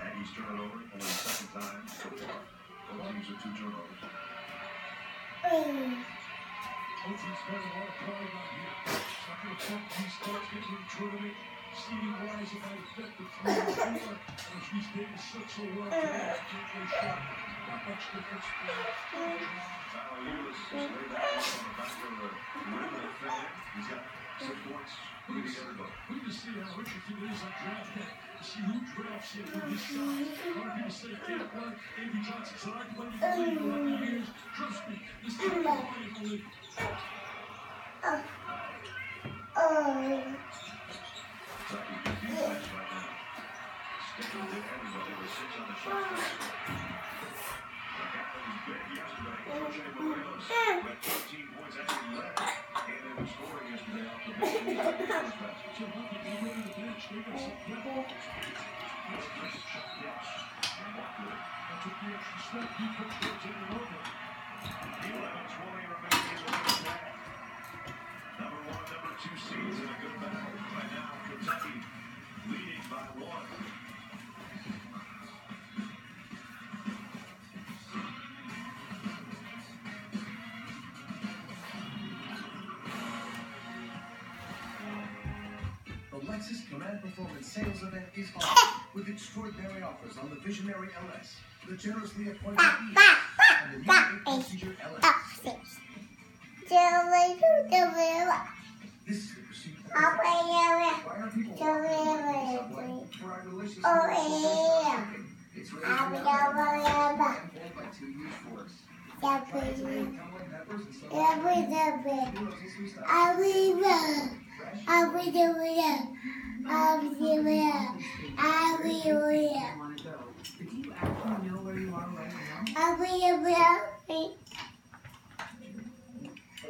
Aggies turn it over for the second time so far. Both teams with two turnovers. Mm. Oakland's got a lot of pride out here. Going to front cards getting in the tournament. Seeding wise, it might affect the three or four. And sit so well today, I can't go shot. Not much difference. Tyler Ulis is way back on the back of the rim of the. He's got six points, leading everybody. We can see how interesting it is on draft day see who drafts him with his. A lot of people say can't run. Avery Johnson said, I've played in the league 11 years. Trust me, this guy will play in the league. Oh. Kentucky good defense right now. Sticking with everybody with six on the shot clock. That was big yesterday. Jose Morelos went 13 points, actually led and bench. He Lexus Command Performance Sales Event is on with extraordinary offers on the Visionary LS, the generously appointed E, and the new eight-passenger LS. This is the pursuit of are people walking away from the subway for our delicious Oh, yeah. It's ready to be and pulled by two huge forks. Try it. today with cumberland peppers want to go. Do you actually know where you are right now? I'll be doing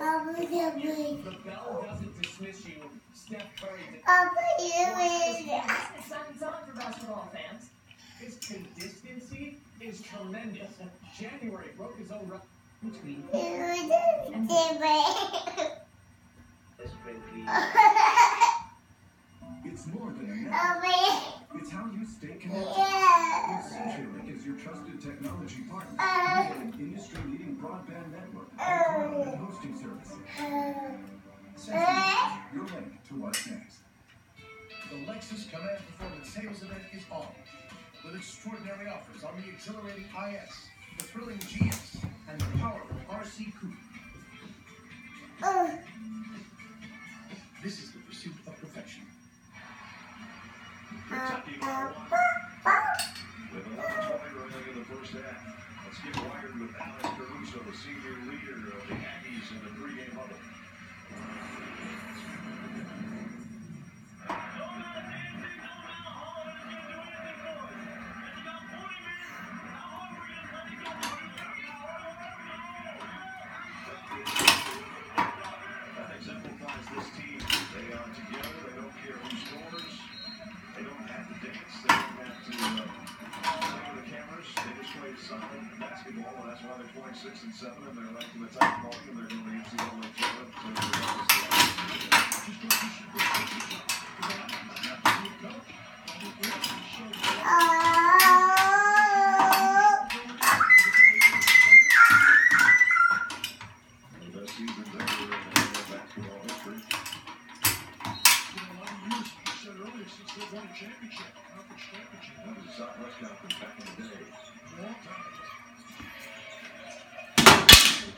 I'll be doing The bell doesn't dismiss you. Steph Curry did I'll be doing It's exciting time for basketball fans. His consistency is tremendous. January broke his own record. Between technology partner. with an industry-leading broadband network and and hosting services. CenturyLink, your link to what's next. The Lexus Command Performance Sales Event is on, with extraordinary offers on the exhilarating IS, the thrilling GS, and the powerful RC Coupe. This is the pursuit of perfection. Kentucky by one. With 11-20 remaining in the first half. Let's get wired with Alex Caruso, the senior leader of the Aggies in the pregame huddle. In NFL basketball history. It's been a lot of years, like you said earlier, since they won a championship, a conference championship. That was the Southwest Conference back in the day. A long time